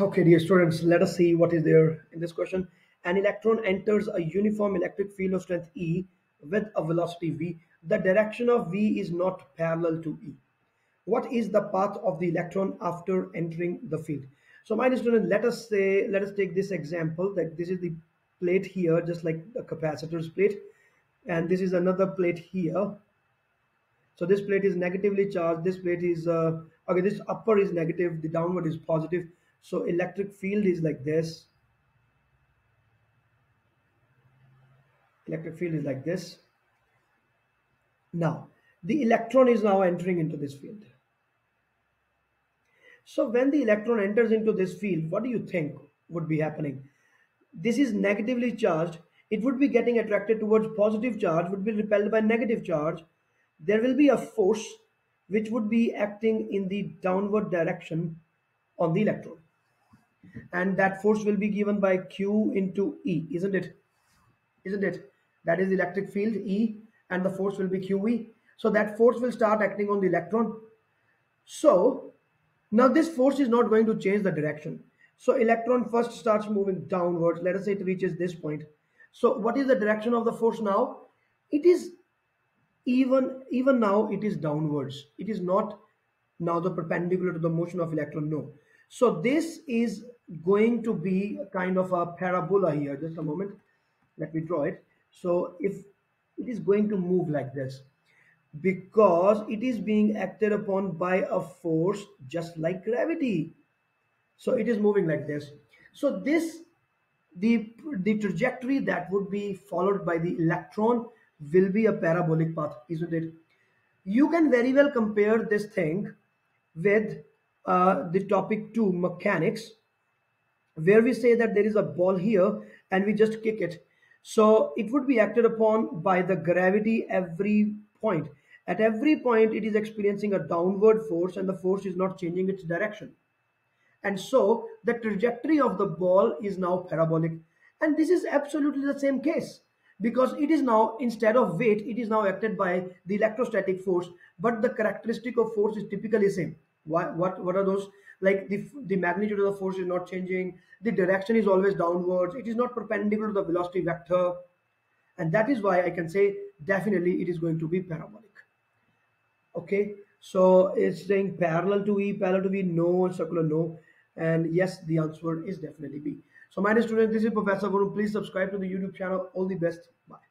Okay, dear students, let us see what is there in this question. An electron enters a uniform electric field of strength E with a velocity V. The direction of V is not parallel to E. What is the path of the electron after entering the field? So my student, let us say, let us take this example that this is the plate here, just like the capacitor's plate. And this is another plate here. So this plate is negatively charged. This plate is, uh, okay, this upper is negative, the downward is positive so electric field is like this. Electric field is like this. Now, the electron is now entering into this field. So when the electron enters into this field, what do you think would be happening? This is negatively charged. It would be getting attracted towards positive charge, would be repelled by negative charge. There will be a force which would be acting in the downward direction on the electron and that force will be given by q into e isn't it? Isn't it? That is electric field e and the force will be qe so that force will start acting on the electron. So now this force is not going to change the direction. So electron first starts moving downwards. Let us say it reaches this point. So what is the direction of the force now? It is even even now it is downwards. It is not now the perpendicular to the motion of electron no so this is going to be kind of a parabola here. Just a moment. Let me draw it. So if it is going to move like this because it is being acted upon by a force just like gravity. So it is moving like this. So this the the trajectory that would be followed by the electron will be a parabolic path, isn't it? You can very well compare this thing with uh, the topic 2 mechanics where we say that there is a ball here and we just kick it. So it would be acted upon by the gravity every point. At every point it is experiencing a downward force and the force is not changing its direction. And so the trajectory of the ball is now parabolic. And this is absolutely the same case because it is now instead of weight it is now acted by the electrostatic force but the characteristic of force is typically same what what what are those? Like the the magnitude of the force is not changing. The direction is always downwards. It is not perpendicular to the velocity vector. And that is why i can say definitely it is going to be parabolic. Okay? So it's saying parallel to e parallel to v no circular no. And yes the answer is definitely b. So my dear students this is professor Varun. please subscribe to the youtube channel. All the best. Bye